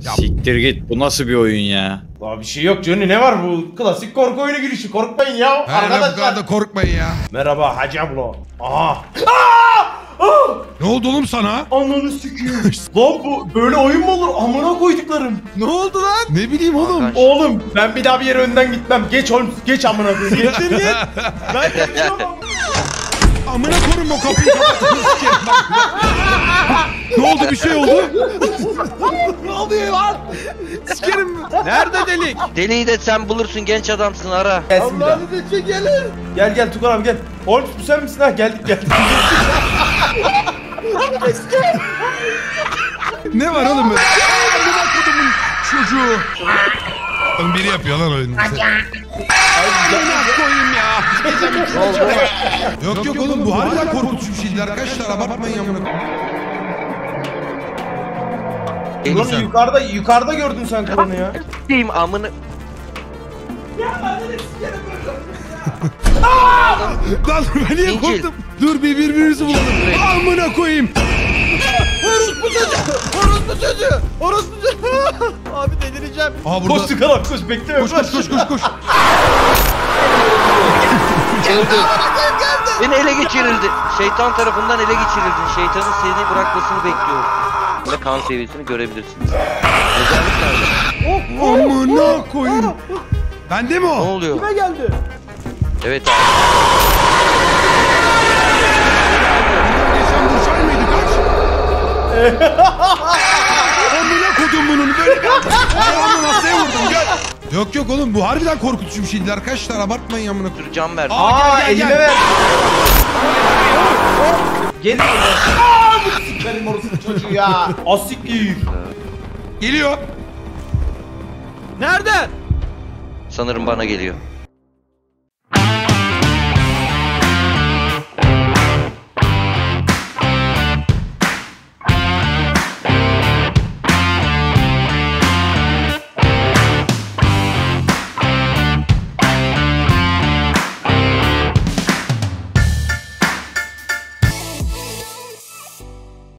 Siktir git bu nasıl bir oyun ya? Daha bir şey yok Johnny ne var bu klasik korku oyunu girişi korkmayın ya He, lan bu kadar arkadaşlar. da korkmayın ya. Merhaba Hacı abla. Aha. Ne oldu oğlum sana? Ananı sikeyim. Lan bu böyle oyun mu olur? Amına koyduklarım. Ne oldu lan? Ne bileyim oğlum. Hakan, Oğlum ben bir daha bir yere önden gitmem. Geç oğlum geç amına koyayım. Geç git. Ben geçiyorum. Amına koyayım o kapıyı kapatın. ne oldu bir şey oldu? Nerede delik? Deliği de sen bulursun genç adamsın ara. Gelsin bir daha. Çekelim. Gel gel Tukan abi gel. Oğlum bu sen misin ha? Geldik geldik. Ne var oğlum böyle? Amına kodumun çocuğu. Oğlum biri yapıyor lan oyunu. Amına koyayım ya. Yok yok oğlum bu harbiden korkutucu bir şeydi arkadaşlar abartmayın amına koyayım. Lan sen. yukarıda yukarıda gördün sen klanı ya. Diyeyim amını. Lan ben niye İncil. korktum? Dur bir birbirimizi bulalım. Amına koyayım. Orospu çocuğu. Orospu çocuğu. Orospu çocuğu. Abi delireceğim. Aa burada. Koş abi koş bekleme Koş koş koş koş koş. Öldü. Beni ele geçirildi. Şeytan tarafından ele geçirildin. Şeytanın seni bırakmasını bekliyor. Ve kan seviyesini görebilirsiniz. Özellik nerede? Amına koyayım. Bende mi Ne o? oluyor? Kime geldi? Evet abi. Geçen Burçay mıydı kaç? Amına kodum bunun böyle bir Ayağımı masaya vurdum gel. Yok yok oğlum bu harbiden korkutucu bir şeydi arkadaşlar abartmayın amına. Dur can ver. Aa gel, gel, elime gel. ver. Gel. Sikerim orası çocuğu ya. Asiktir. Geliyor. Nereden? Sanırım bana geliyor.